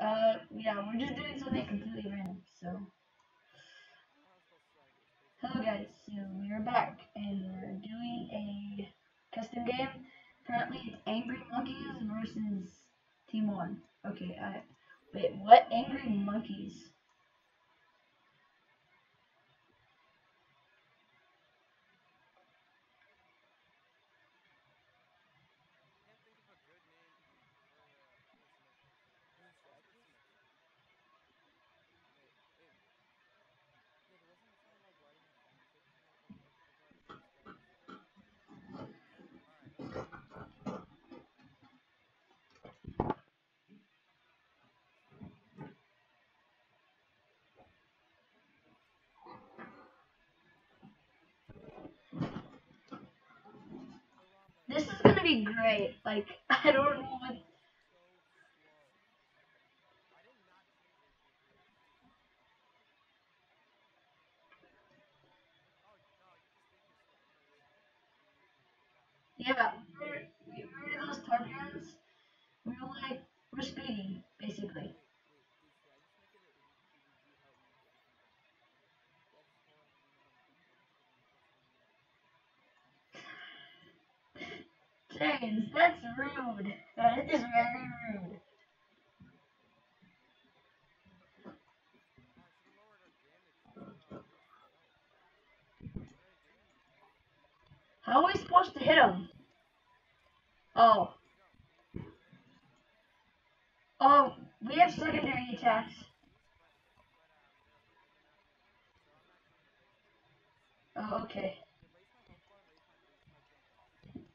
Uh, yeah, we're just doing something completely random, so. Hello guys, so we're back, and we're doing a custom game. Currently it's Angry Monkeys versus Team 1. Okay, I, wait, what Angry Monkeys? This is gonna great. Like, I don't know what. Yeah, we're, we're those Targets. We're like, we're speeding, basically. That's rude. That is very rude. How are we supposed to hit him? Oh. Oh, we have secondary attacks. Oh, okay.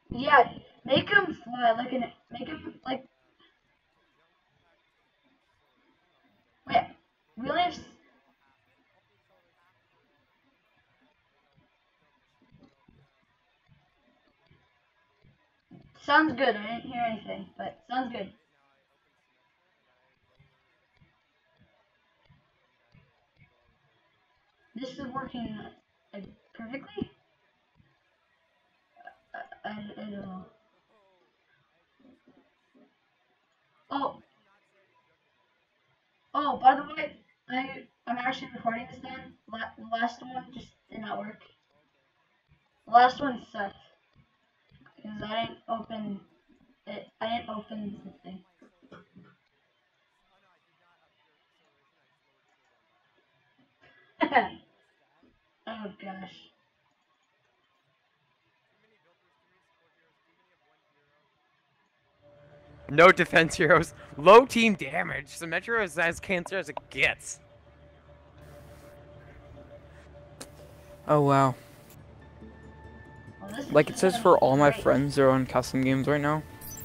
Yeah, make him fly like an, make him like. Wait, we only have. Sounds good. I didn't hear anything, but sounds good. This is working uh, perfectly. I, I, I don't know. Oh. Oh, by the way, I I'm actually recording this then. La the last one just did not work. The last one sucked because I didn't open it. I didn't open the thing. oh gosh. No defense heroes. Low team damage. Symmetra is as cancer as it gets. Oh wow. Well, this is Like it says for all my great. friends are on custom games right now.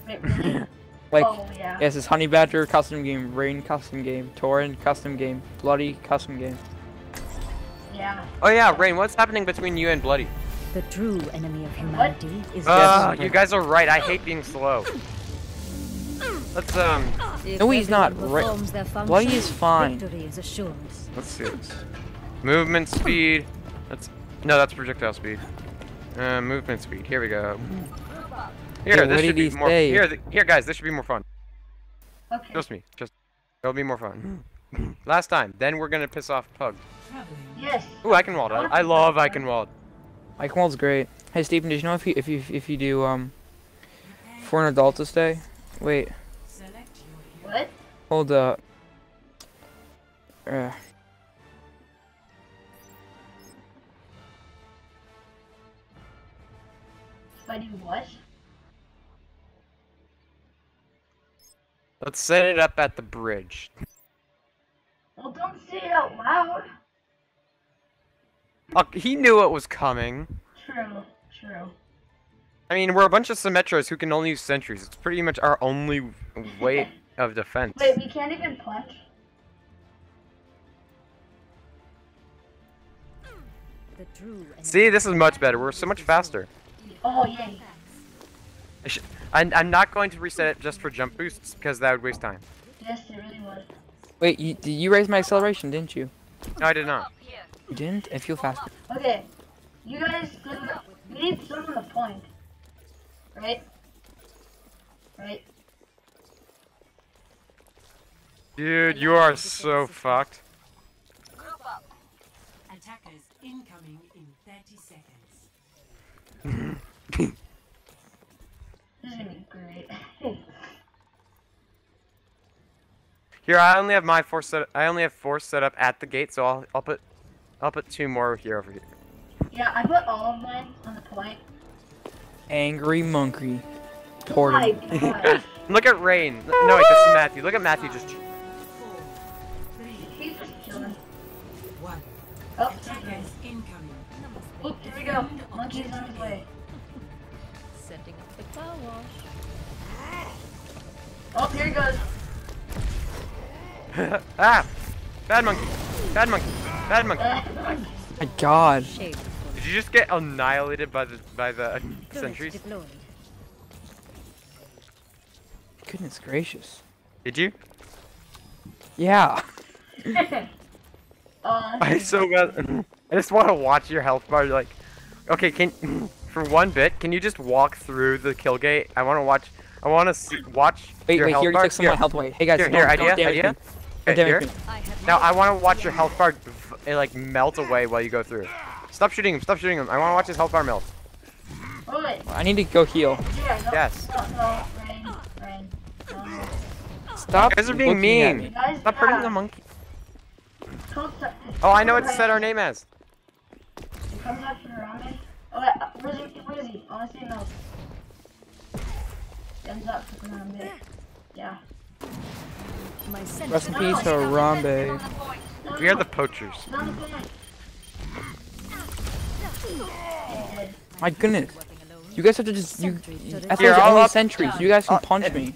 Like oh yeah. yeah, it says Honey Badger custom game, Rain custom game, Torin custom game, Bloody custom game. Yeah. Oh yeah, Rain, what's happening between you and Bloody? The true enemy of humanity is Ah, you guys are right. I hate being slow. Let's um, If No, he's not. everyone Ra- performs their Bloody is fine. Is let's see this. Movement speed. That's no, that's projectile speed. Uh, movement speed. Here we go. Here, Yeah, this should be he more. say? Here, th here, guys, this should be more fun. Okay. Trust me. Just it'll be more fun. Last time. Then we're gonna piss off Pug. Yes. Ooh, Eichenwald. I, I love I can wald. Eichenwald's great. Hey Stephen, did you know if you if you if you do um for an adult to stay? Wait, What? hold up. Uh, If I do what? Let's set it up at the bridge. Well, don't say it out loud. Oh, he knew it was coming. True. True. I mean, we're a bunch of Symmetros who can only use sentries. It's pretty much our only way of defense. Wait, we can't even punch. The true enemy See, this is much better. We're so much faster. Oh yay. I sh I'm, I'm not going to reset it just for jump boosts because that would waste time. Yes, it really was. wait, you, did you raise my acceleration, didn't you? No, I did not. You didn't? I feel faster. Okay. You guys, we need some on the point. Right? Right? Dude, you are so fucked. Group up. Attackers incoming in 30 seconds. This is gonna be great. Here, I only have my four set. I only have four set up at the gate, so I'll I'll put I'll put two more here over here. yeah, I put all of mine on the point. Angry monkey. Oh my Torted. Look at Rain. No, wait, this is Matthew. Look at Matthew just. Oop, here we go. Monkey's on his way. Setting up the car wash. Oh, here he goes. ah! Bad monkey. Bad monkey. Bad monkey. Uh, My God. Did you just get annihilated by the by the sentries? Goodness gracious. Did you? Yeah. uh, I so bad. I just want to watch your health bar. Like, okay, can for one bit, can you just walk through the kill gate? I want to watch. I want to see, watch Wait, your wait, health here, bar. took some of my health away. Hey guys, Here, don't, here, don't idea, idea. Don't Okay, damage here. me. I have Now I want to watch your health bar, eh, like melt away while you go through. Stop shooting him. Stop shooting him. I want to watch his health bar melt. I need to go heal. Yes. No, no, rain, rain. No. Stop. You guys are being mean. Stop hurting the monkey. Oh, I know what to set our name as. He comes up from. Oh, wait, where's he? Where is he? I want to see him else. Ends up from around. Yeah. my Rest sentry. in peace, Harambe. No, We are the poachers. the point. He's dead. My goodness. You guys have to just. You, you. I thought Here, I'll only up- sentries. You guys can Uh, punch me.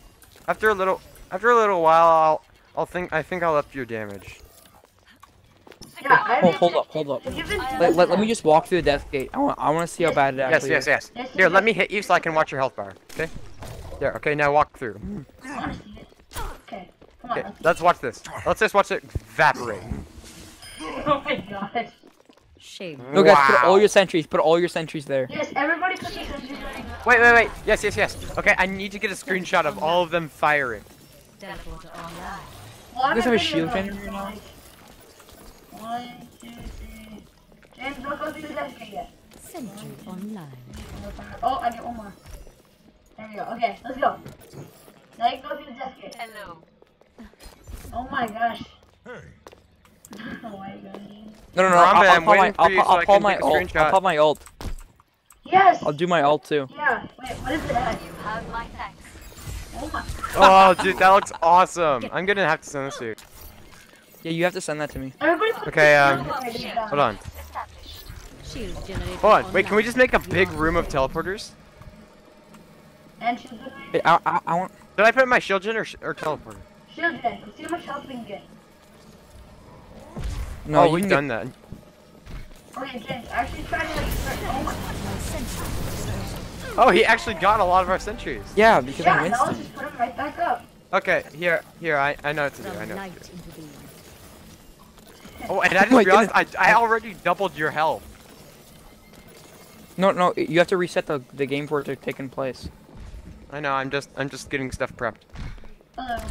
After a little, after a little while, I'll, I'll think. I think I'll up your damage. Yeah, I oh, Hold, hold up, hold up. If you've been doing Let, let, let me just walk through the death gate. I want, I want to see how bad it Yes, actually yes, is. yes. Yes, Here, let me hit you so I can watch your health bar. Okay. There. Okay. Now walk through. I want to see it. Okay, come on. Okay. Let's, Let's watch this. Let's just watch it evaporate. oh my gosh. Shame. No, guys, put all your sentries. Put all your sentries there. Yes, everybody put your sentries ready. Wait, wait, wait. Yes, yes, yes. Okay, I need to get a screenshot of all of them firing. Teleporter online. You guys have a shield go, generator now? James, don't go through the death gate yet. Sentry online. Oh, I get one more. There we go. Okay, let's go. Now you can go through the death gate. Hello. Oh my gosh. Why are you going No, no, no. I'll, I'll, I'm call my, waiting for I'll, you I'll, so I I'll call my take ult. I'll screenshot. call my ult. Yes! I'll do my ult too. Yeah, wait, what is it at? Oh my. Oh, dude, that looks awesome. I'm gonna have to send this to you. Yeah, you have to send that to me. Everybody Okay, um, sentries ready down. Hold on. Shield generator. Hold on. Wait, can we just make a big room of teleporters? And shield gen. I, I, I want. Did I put my shield gen or, or teleporter? Shield gen. Let's see how much health we can get. No, oh, we've can done that. Okay, James, actually try to like. Oh my. My sentry. Oh, he actually got a lot of our sentries. Yeah, because Yeah, I'm now let's Winston. just put them right back up. Okay, here, here, I, I know what to do. I know. What to do. Oh, and I just my realized I, I already doubled your health. No, no, you have to reset the, the game for it to take in place. I know. I'm just, I'm just getting stuff prepped. Hello.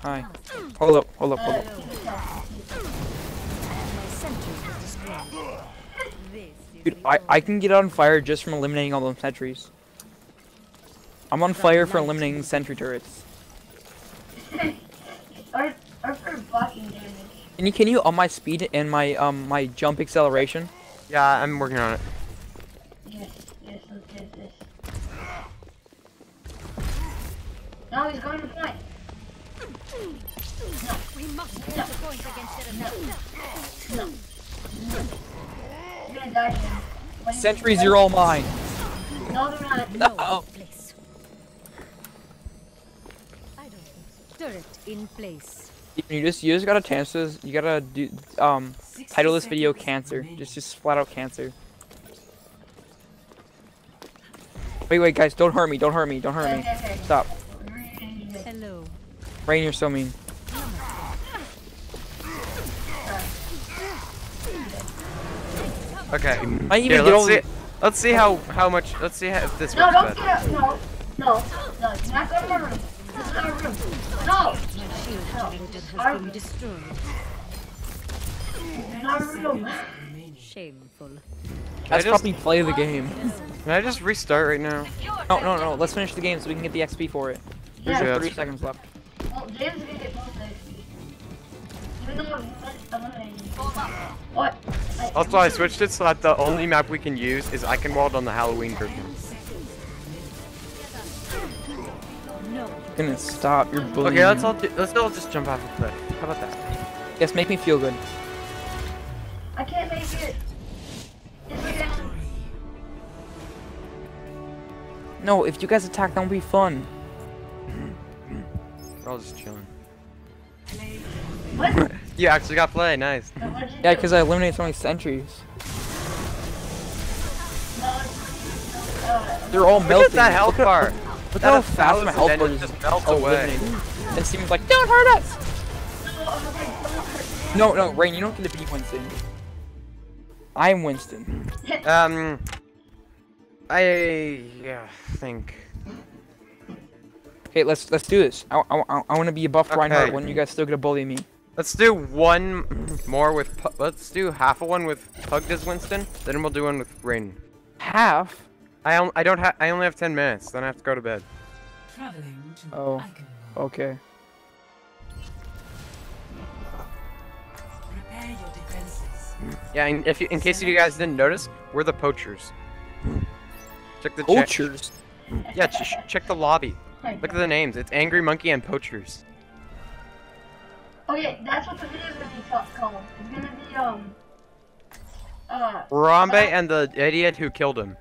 Hi. Hold up, hold up, hold up. keep it down. My sentry was destroyed. This is Dude, I, I can get on fire just from eliminating all those sentries. I'm on fire for eliminating sentry turrets. or, or for blocking damage. Can you can you on my speed and my um my jump acceleration? Yeah, I'm working on it. Yes, yes, let's get this. No, he's going to point. We must hold the point against enemy. No. You're gonna die here. When you- Sentries, you're all mine. No, they're not. No Oh. place. I don't think so. Turret in place. You just you just gotta chance this. You gotta do um title this video cancer. Just just flat out cancer. Wait wait guys, don't hurt me, don't hurt me, don't hurt me. Okay, okay. Stop. We're gonna use this. Hello. Rain, you're so mean. Okay. I even Here, get let's over see. Let's see how how much. Let's see how, if this No, works don't better. get up. No, no, no. Not go to my room. This is our room. No! My shield generator has been destroyed. This is our room. Shameful. Can I Let's probably play the game. can I just restart right now? No, no, no. Let's finish the game so we can get the XP for it. There's Yeah, Yeah. three seconds left. well, James is gonna get most XP. Even though I'm. What? Also, I switched it so that the only map we can use is Eichenwald on the Halloween curtain. Gonna stop. You're bullying. Okay, let's me. all do, let's all just jump off the cliff. How about that? Yes, make me feel good. I can't make it. It's like No, if you guys attack, that won't be fun. We're all just chilling. What? You actually got play, nice. Yeah, because I eliminated so many sentries. They're all Look at that health Look bar. Look At how a fast my health and bar it is just melts away. And Steven's like, don't hurt us! no, I'm okay, don't hurt No, no, Rain, you don't get to be Winston. I'm Winston. Um, I yeah, think. Okay, let's let's do this. I, I, I, I want to be a buff Reinhardt Okay. when you guys still gonna bully me. Let's do one more with. Let's do half of one with Pugged as Winston. Then we'll do one with Rain. Half? I I don't have. I only have ten minutes. Then I have to go to bed. Traveling to Oh. Eichenwald. Okay. Prepare your defenses. Yeah, and if you, in case you guys didn't notice, we're the poachers. Check the check. Poachers. Yeah, ch- ch- check the lobby. Look at the names. It's Angry Monkey and Poachers. Okay, that's what the video is gonna be ta- called. It's gonna be, um... Uh... Harambe and the idiot who killed him.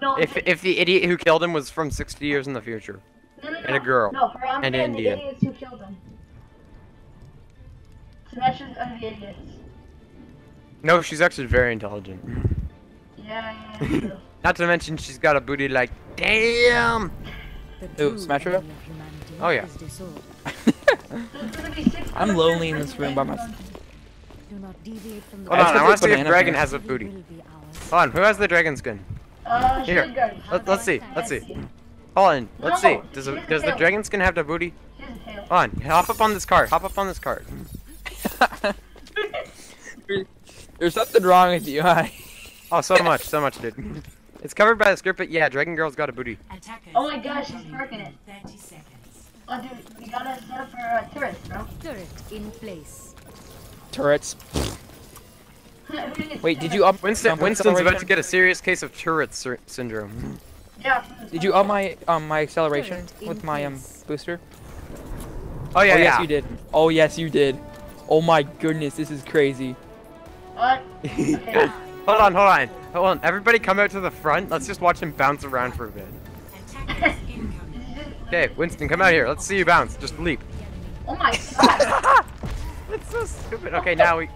No, If if the idiot who killed him was from 60 years in the future. no, no, no, and a girl. No, Harambe And and, an the Indian. idiots who killed him. Smashes of the idiots. No, she's actually very intelligent. Yeah, yeah, yeah. Not to mention she's got a booty like damn. Ooh, true smash her up? Oh, yeah. is disorder. There's gonna be six I'm lonely in this room by in the myself. Not deviate from Hold on, just I want to see if Dragon has a booty. will be ours. Hold on, who has the dragon skin? Uh, Here, Let, let's see, let's see. Hold on, let's No, see. Does, a, does the tail. dragon skin have the booty? Hold on, hop up on this card. Hop up on this card. There's something wrong with you, hi. Oh, so much, so much, dude. It's covered by the script, but yeah, Dragon Girl's got a booty. Attackers Oh my gosh, she's incoming twerking it. 30 seconds. Oh, dude, we gotta set up for uh, turrets, bro. Turret in place. Turrets. Who needs Wait, did you up Winston, um, Winston's about to get a serious case of Tourette sy- syndrome. Yeah. Did you up my um my acceleration with my um booster? Oh yeah, oh yeah. yes you did. Oh yes you did. Oh my goodness, this is crazy. What? Okay. hold on, hold on, hold on. Everybody, come out to the front. Let's just watch him bounce around for a bit. Attackers. Okay, Winston, come out here. Let's see you bounce. Just leap. oh my god. That's so stupid. Okay, now we.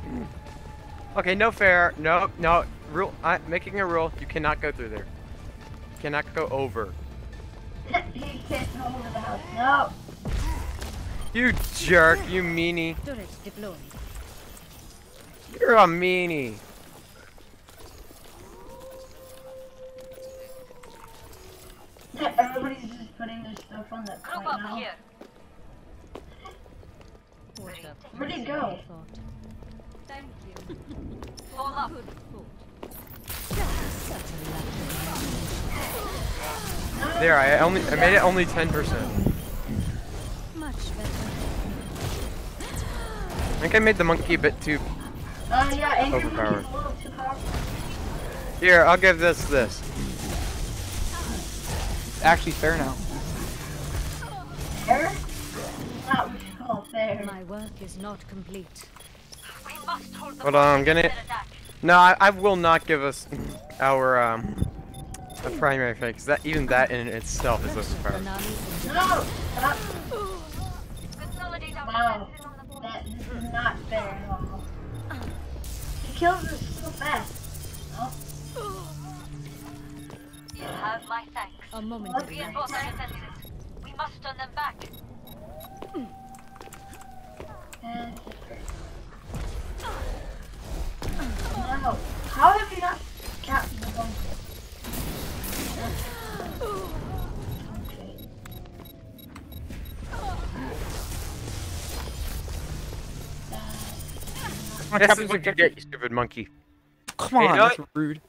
Okay, no fair. No, no. Rule. I'm making a rule. You cannot go through there. You cannot go over. he can't come over the house. No. You jerk. You meanie. You're a meanie. Everybody's just putting their stuff on the right now. What a Where'd he go? There. I only. I made it only 10%. Much better. I think I made the monkey a bit too. Uh, yeah, Overpowered. Here, I'll give this this. It's actually fair now. Fair? Not fair. My work is not complete. Hold on, I'm gonna. No, I, I will not give us our um primary fake. 'cause that even that in itself is a Banani No! Wow. That is not fair at all. He kills us so fast. Oh, You have my thanks. A defenses. We must turn them back. How have you not captured the bunker? What happens when you get you stupid monkey? Come on, hey, no, that's rude.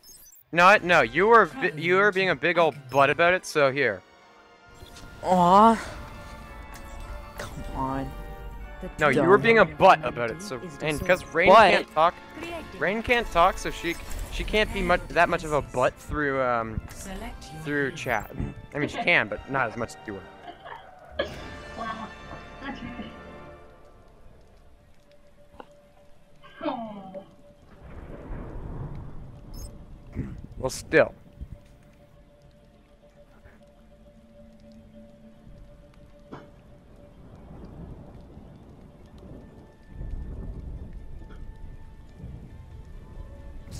No, no, you were you were being a big old butt about it. So here. Aw. Come on no, you were being a butt about it. So and because Rain What? can't talk, Rain can't talk, so she she can't be much that much of a butt through um through chat. I mean, she can, but not as much as you were. Wow. That's. Oh. Well, still.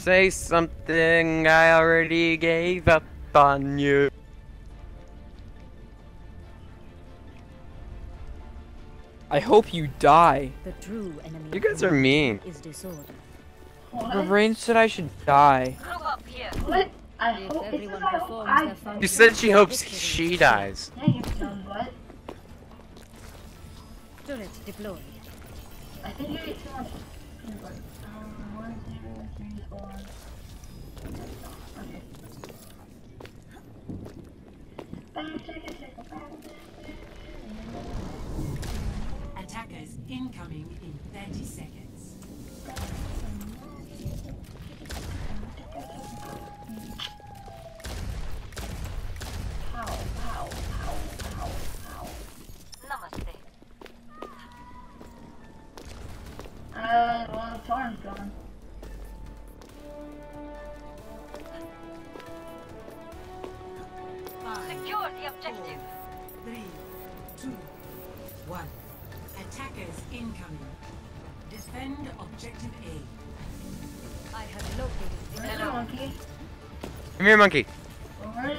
Say something I already gave up on you. I hope you die. The true enemy You guys are mean. is disorder. What? Rain said I should die. Group. What? I hope it everyone says I hope performs I their function- She said she hopes she dies. Yeah, you dumb butt. Turret deployed. I think you ate too much Attackers incoming in 30 seconds. Ow, ow, ow, ow, ow. Namaste. Uh, well, the farm's gone. Secure the objective. three, two, one. Attackers incoming. Defend objective A. I have located the Where's the Hello. monkey? Come here, monkey.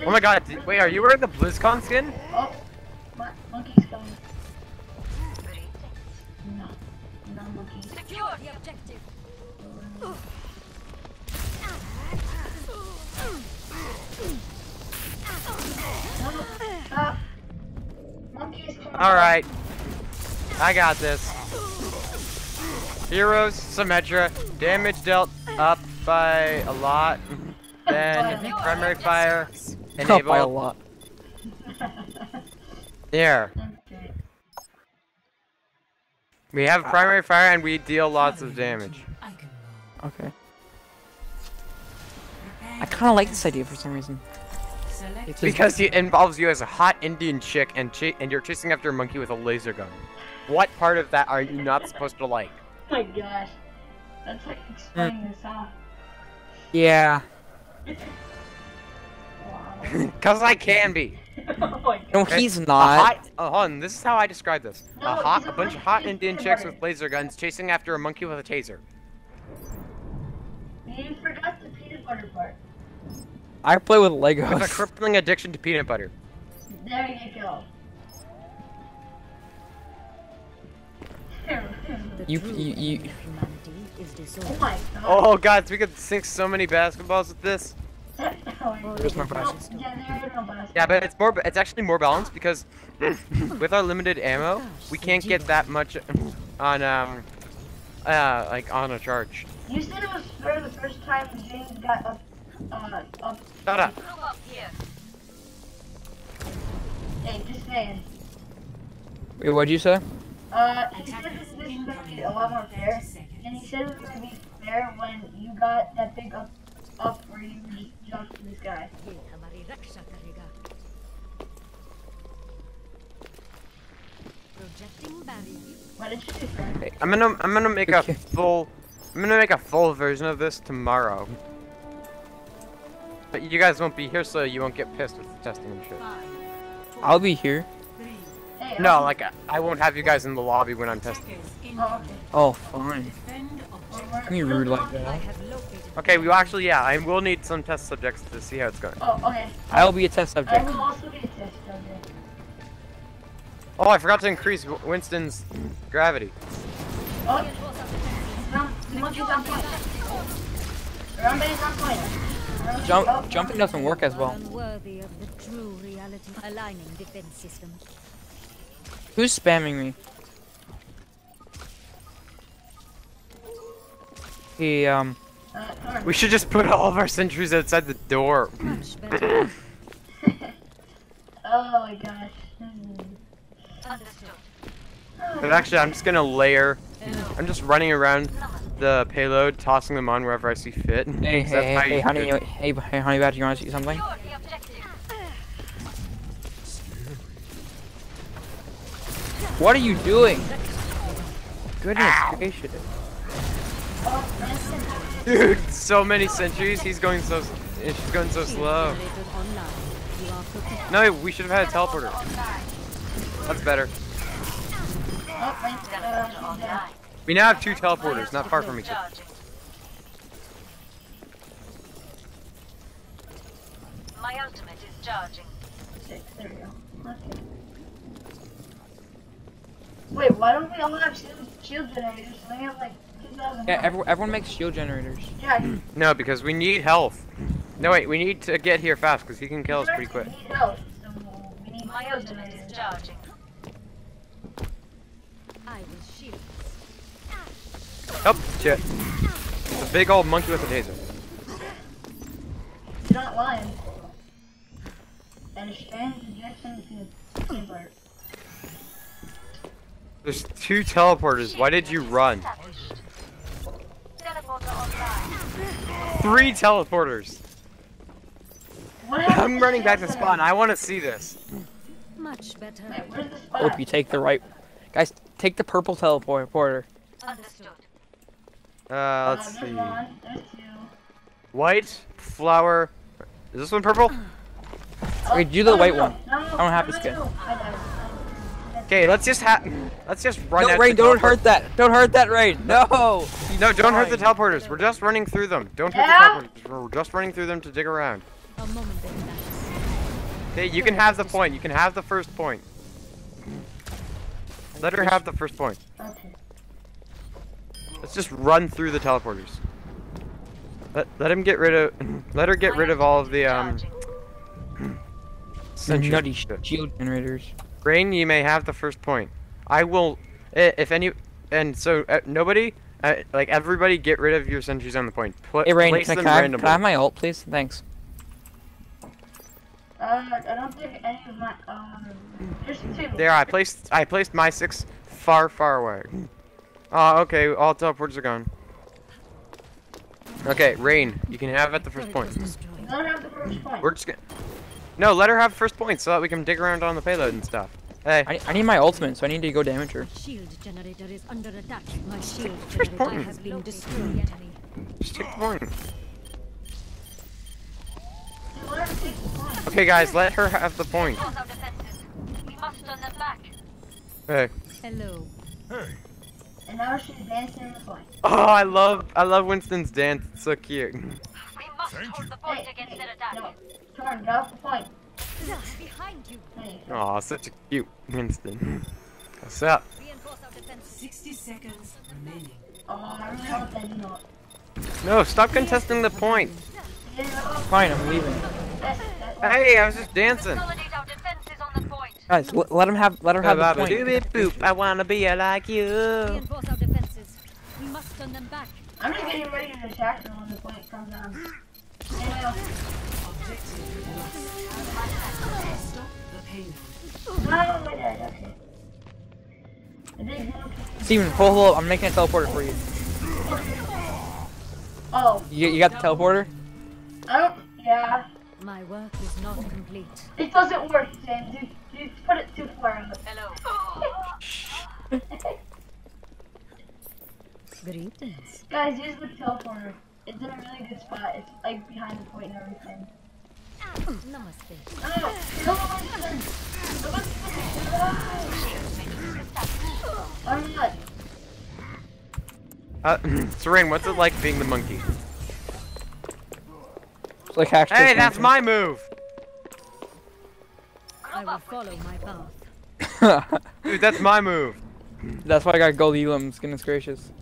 Oh my god, did- wait, are you wearing the BlizzCon skin? Oh, my monkey's coming. Greetings. No, no monkey. Secure the objective. Alright. I got this. Heroes, Symmetra, damage dealt up by a lot. Then primary fire, Help by a lot. There. We have primary fire and we deal lots of damage. Okay. I kind of like this idea for some reason. Select It's Because it involves you as a hot Indian chick and cha- and you're chasing after a monkey with a laser gun. What part of that are you not supposed to like? Oh my gosh. That's like explaining this, huh? Yeah. Cause I can be. oh my god. No, Okay, he's A not. hot, oh, hold on, this is how I describe this. No, a hot, a a bunch of hot with Indian chicks with laser guns chasing after a monkey with a taser. You forgot the peanut butter part. I play with With a Legos. crippling addiction to peanut butter. There you go. You- you- you- of humanity is disorder. oh my god. Oh god, we could sink so many basketballs with this. Where's my No. Yeah, there are no baskets. Yeah, but it's more. It's actually more balanced because with our limited ammo, we can't get that much on um, uh, like on a charge. You said it was for the first time James got up, uh, up. Shut up. Hey, just saying. Wait, what'd you say? Uh, he said this is gonna be a lot more fair, and he said it was gonna be fair when you got that big up, up where you jumped to this guy. Hey, I'm gonna I'm gonna make a full I'm gonna make a full version of this tomorrow. But you guys won't be here, so you won't get pissed with the testing and shit. I'll be here. No, um, like I- I won't have you guys in the lobby when I'm testing. Oh, incoming. okay. Oh, fine. Defend Well, Can you rude like that? I have located. Okay, we will actually yeah, I will need some test subjects to see how it's going. Oh, okay. I'll be a test subject. I will also be a test subject. Oh, I forgot to increase Winston's gravity. Oh, the monkey's on point. Everybody's on point. Jump, jumping doesn't work as well. Unworthy of the true reality. Aligning defense system. Who's spamming me? He um. We should just put all of our sentries outside the door. Oh my gosh. But actually, I'm just gonna layer. I'm just running around the payload, tossing them on wherever I see fit. Hey, 'Cause hey, hey, hey, you honey, you- hey, hey, honey badger, you want to see something? Secure the objective. What are you doing? Goodness gracious. Dude, so many sentries. He's going so. She's going so slow. Generator online. You are protected. No, we should have had a teleporter. That's better. Oh, My, she's dead. We now have two teleporters, not far from each other. My ultimate is charging. Six, there we go. Okay. Wait, why don't we all have shield, shield generators? We have like 2,000. Yeah, everyone, everyone makes shield generators. Yeah, No, because we need health. No, wait, we need to get here fast because he can kill us pretty quick. We need health, so we need My ultimate is charging. I will shield. Oh, shit. It's a big old monkey with a taser. You're not lying. And a strange injection to Timber. There's two teleporters. Why did you run? Established. Teleporter online. Three teleporters. I'm running back to spawn. I want to see this. Much better. Wait, where's the I hope you take the right. Guys, take the purple teleporter. Understood. Uh, let's Uh, see. one, two. White, flower. Is this one purple? Oh, Wait, do the no, white no, one. No, no, I don't have no, the no, skin. no, Okay, let's just ha- Let's just run. No, at Rain, the don't hurt that. Don't hurt that, Rain. No. No, don't hurt the teleporters. We're just running through them. Don't hurt the teleporters. We're just running through them to dig around. A momentary lapse. Okay, you can have the point. You can have the first point. Let her have the first point. Okay. Let's just run through the teleporters. Let let him get rid of. Let her get rid of all of the um. Nutty sh- shield generators. Rain, you may have the first point. I will, if any, and so uh, nobody, uh, like everybody, get rid of your sentries on the point. Pl- Hey, Rain, place can, them can, I, randomly. can I have my ult, please? Thanks. Uh, I don't think any of my, um, there's two. There, I placed, I placed my six far, far away. Oh, okay, all teleporters are gone. Okay, Rain, you can have at the first point. I don't have the first point. We're just gonna. No, let her have first point so that we can dig around on the payload and stuff. Hey, I, I need my ultimate, so I need to go damage her. Shield generator is under attack. My shield First point. has been destroyed. just take the point. Let her take the point. Okay, guys, let her have the point. Close our defenses. We must turn them back. Hey. Hello. And now she's dancing in the point. Oh, I love, I love Winston's dance. It's so cute. We must hold the point Hey, against hey, their attack. no. Turn, get off the point. Behind you. There you. Oh, such a cute Winston. What's up? Reinforce our defenses. 60 seconds remaining. Oh, I really hope they not. No, stop contesting the point. Oh. Fine, I'm leaving. that's, that one. Hey, I was just dancing. Consolidate our defenses on the point. Guys, l- let him have. Let her have the point. boop. I wanna be like you. Reinforce our defenses. We must turn them back. I'm just getting ready to attack them when the point comes down. Yeah, Objective lost. Stop the payload. no, my dad, okay. I did one. Steven, hold, hold, I'm making a teleporter for you. Oh, You, you got the teleporter? I don't, yeah. My work is not complete. It doesn't work, James. You, you put it too far out. Hello. Greetings. Guys, use the teleporter. It's in a really good spot. It's like behind the point and everything. Namaste. Oh, come on, Winston. I'm not. Uh, Serene, what's it like being the monkey? It's like hashtag Hey, that's cancel. my move. I will follow my path. Dude, that's my move. That's why I got gold elims, goodness gracious.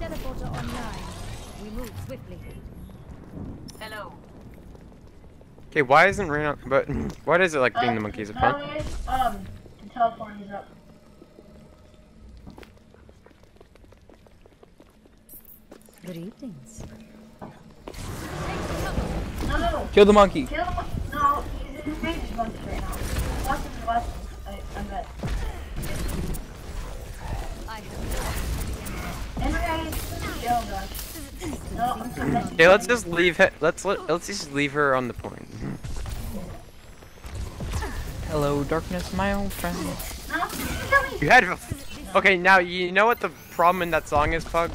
Teleporter online. We move swiftly. Hello. Okay, why isn't Rain? on- But what is it like being the monkeys Is it By fun? the way, um, the teleporting is up. Greetings. No, no, Kill the monkey. kill him. No, he's in range monkey right now. Watch him, watch him. I, I'm dead. I have Anyway, kill Josh. No, I'm sorry. Okay, let's just leave it. Let's let, let's just leave her on the point. Hello, darkness, my old friend. No, kill me. You had. Okay, now you know what the problem in that song is, Pug.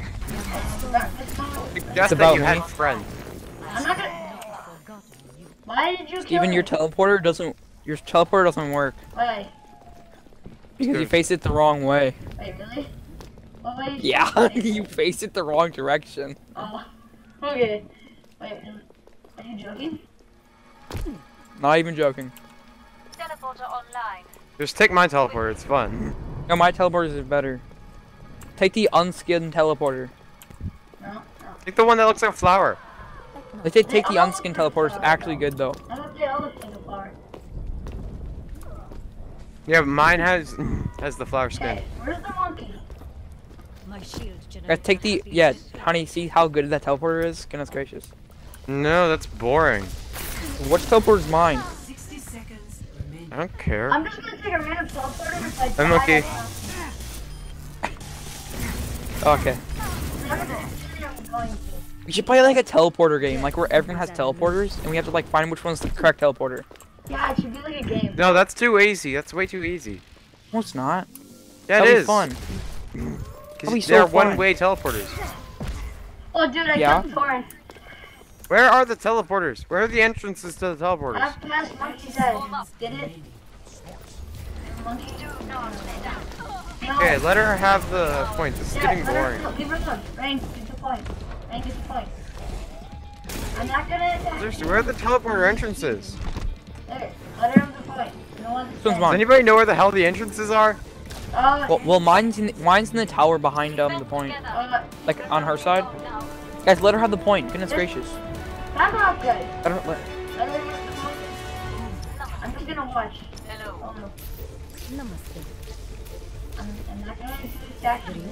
That- that's that about you had me. friends. I'm not gonna. Why did you kill Even me? your teleporter doesn't. Your teleporter doesn't work Wait, because you face it the wrong way. wait, really? What way? Yeah, you face it the wrong direction. Oh, okay. Wait, are you joking? Not even joking. Teleporter online. Just take my teleporter. It's fun. No, my teleporters is better. Take the unskinned teleporter. No, no. Take the one that looks like a flower. They say take the unskinned teleporter. It's actually good though. I don't think the things are. Yeah, but mine has has the flower skin. Okay, where's the monkey? My shield Guys, take the yeah, honey. See how good that teleporter is? Goodness gracious. No, that's boring. Which teleporter is mine? 60 seconds. I don't care. I'm just gonna take a random teleporter if I I'm die, okay. Okay. I'm not gonna- I'm going to. We should play like a teleporter game, like where everyone has teleporters, and we have to like find which one's the correct teleporter. Yeah, it should be like a game. No, that's too easy. That's way too easy. No, it's not. Yeah, That'd it be is. fun. 'Cause That'd be they're one-way teleporters. Oh, dude, I Yeah. killed the foreign. Where are the teleporters? Where are the entrances to the I teleporters? have to ask monkey's head. Did it? Monkey? No. Okay, let her have the points. This is Yeah, getting let her- boring. no, Leave her alone. Rain, get the point. Rain, get the point. I'm not gonna attack. Seriously, where are the teleporter entrances? There, let her have the point. No one's This Does anybody know where the hell the entrances are? Uh, Well, well, mine's in the, mine's in the tower behind um the point, uh, like on her side. Guys, let her have the point. Goodness gracious. I'm not good. Let her, let, Let her have the point. I'm just gonna watch. Hello. Oh no. Namaste. I'm, I'm not gonna attack you.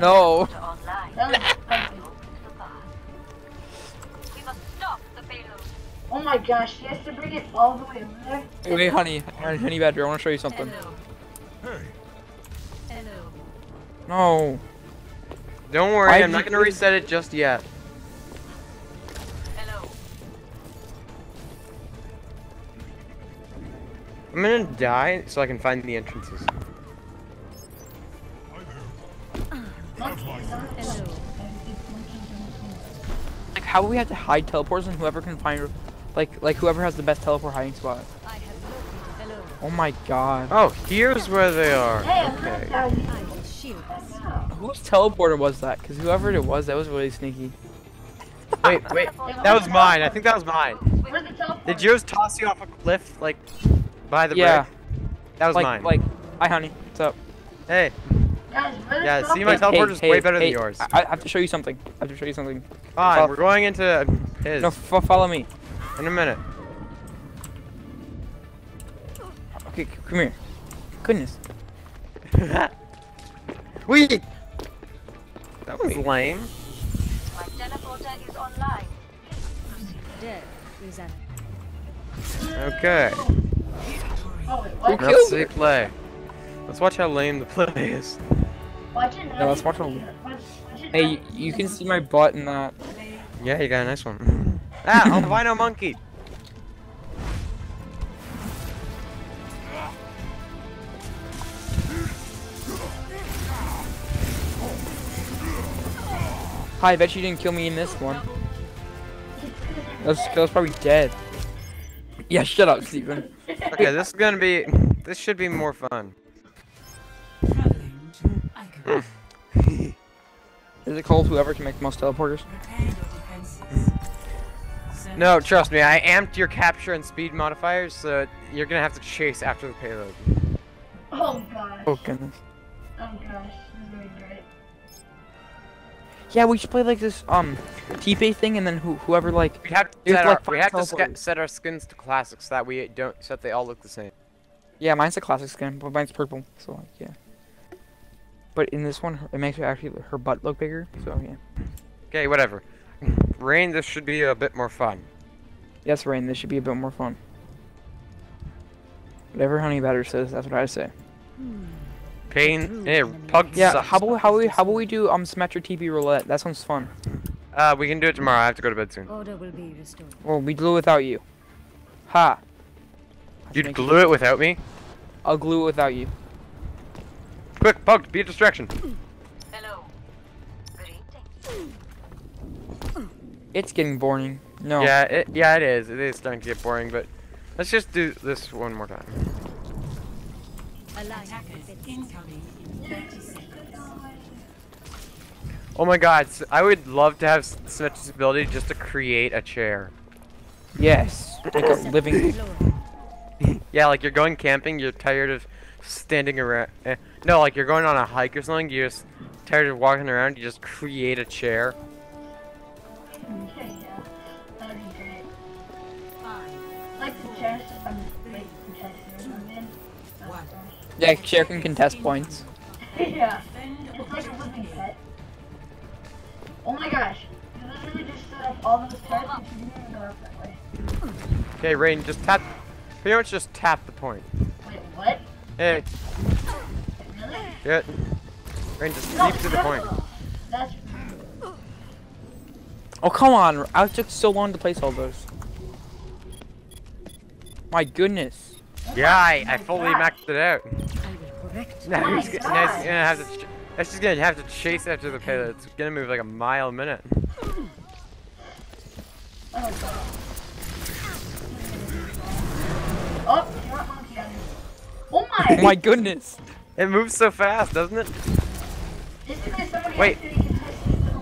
No. Teleporter online. That was fucking- We must stop the payload. Oh my gosh, she has to bring it all the way over there. Wait, wait, honey, honey, honey badger, I want to show you something. Hello. Hello. No. Don't worry, Why I'm not gonna reset it just yet. Hello. I'm gonna die so I can find the entrances. Like, how would we have to hide teleports and whoever can find, like, like whoever has the best teleport hiding spot? I have Oh my god. Oh, here's where they are. Hey, I'm not Okay. attacking I will shield us. you. Whose teleporter was that? Because whoever it was, that was really sneaky. Wait, wait. That was mine. I think that was mine. Where's? Did yours toss you off a cliff, like, by the Yeah. brick? That was like, mine. like, hi honey, what's up? hey, Guys, where's the Yeah, see teleporter? my teleporter's way better than yours. I, I have to show you something. I have to show you something. fine. Fo- We're going into his No, f- follow me. in a minute. Okay, come here. Goodness. Wait. That was lame. My teleporter is online. There is an Okay. Oh, wait, what? Who Let's see her? play. Let's watch how lame the play is. Watch it. Yeah, let's watch it. them. Watch, watch it. Hey, you, you can see my butt in that. Yeah, you got a nice one. ah, albino monkey. Hi, I bet you didn't kill me in this one. That's, was, that was probably dead. Yeah, shut up, Steven. Okay, this is gonna be. This should be more fun. Traveling. Is it called whoever can make the most teleporters? Repair your defenses. Seven- No, trust me, I amped your capture and speed modifiers, so you're gonna have to chase after the payload. Oh gosh. Oh goodness. Oh gosh. This is gonna be great. Yeah, we should play like this um TP thing, and then who whoever like We have to You set to, our, we find have to set our skins to classics so that we don't so that they all look the same. Yeah, mine's a classic skin, but mine's purple, so like yeah. But in this one, it makes her actually her butt look bigger. So yeah. Okay, whatever. Rain, this should be a bit more fun. Yes, Rain. This should be a bit more fun. Whatever Honey Badger says, that's what I say. Pain, eh, Pug Yeah. sucks. How about how we how about we do um Symmetra TP roulette? That sounds fun. Uh, we can do it tomorrow. I have to go to bed soon. Order will be restored. Well, we glue without you. Ha. You'd Make glue it without me? I'll glue it without you. Quick, Pug, be a distraction. Hello. Greetings. It's getting boring. No. Yeah, it, yeah, it is. It is starting to get boring, but let's just do this one more time. Aligning Attackers defense. incoming in 30 seconds. Oh my god, I would love to have s- such this ability just to create a chair. Yes. Like a living. Yeah, like you're going camping, you're tired of standing around. Eh, no, like you're going on a hike or something, you're just tired of walking around, you just create a chair. Yeah. That'd be great. Five, Like the chairs, wait, the chairs here, I'm in. One. Yeah, share can contest points. yeah. It's like a living pet. Oh my gosh. You literally just set up all those chairs and you didn't go up that way. Okay, Rain, just tap. Pretty much just tap the point. Wait, what? Hey, Really? Get. Rain, just No, keep to the point. Oh come on! I took so long to place all those. My goodness. Yeah, I, I fully maxed it out. I will correct. Now my he's, g- now he's gonna have to. Ch- that's just gonna have to chase after the payload. It's gonna move like a mile a minute. Oh god. Oh, you want monkey on me. Oh my! My goodness. It moves so fast, doesn't it? Just because somebody Wait. actually contested the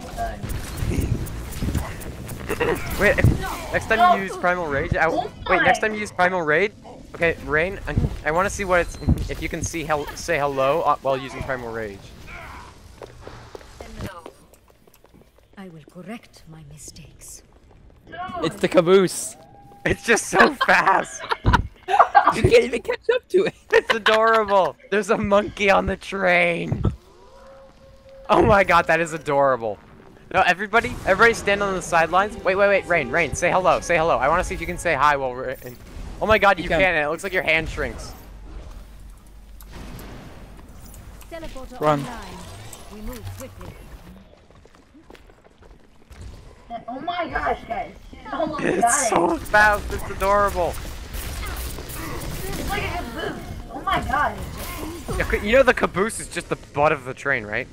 Wait, if, next time you use Primal Rage, I, wait, next time you use Primal Rage, okay, Rain, I, I want to see what it's, if you can see hel say hello uh, while using Primal Rage. I will correct my mistakes. It's the caboose. It's just so fast. You can't even catch up to it. It's adorable. There's a monkey on the train. Oh my god, that is adorable. No, everybody, everybody stand on the sidelines. Wait, wait, wait, Rain, Rain, say hello, say hello. I want to see if you can say hi while we're in. Oh my god, you, You can. can. and It looks like your hand shrinks. Teleporter Run. online. We move quickly. Oh my gosh, guys. Oh you almost It's got so fast. It's adorable. It's like a good boost. Oh my god. Yeah, You know the caboose is just the butt of the train, right?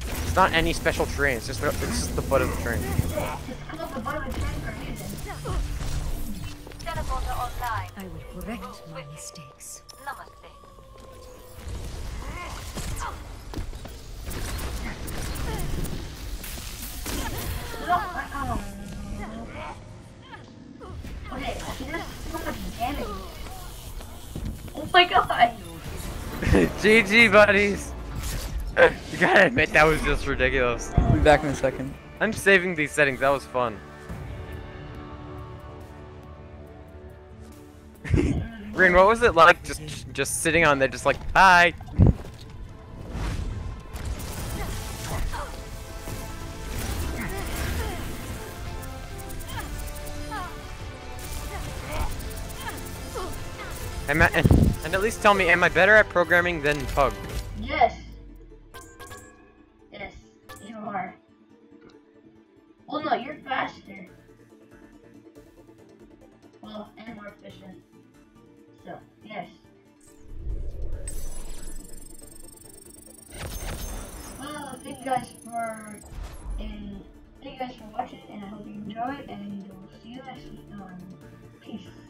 It's not any special train. It's just the, it's just the butt of the train. It's called the butt of the train for reason. Teleporter online. I will correct my mistakes. Namaste. My god. GG, buddies. you gotta admit that was just ridiculous. I'll be back in a second. I'm saving these settings. That was fun. Rin, what was it like just just sitting on there, just like hi? Am I, and, at least tell me, am I better at programming than Pug? Yes. Yes, you are. Well, no, you're faster. Well, and more efficient. So, yes. Well, thank you guys for and thank you guys for watching, and I hope you enjoyed, and we'll see you next time. Peace.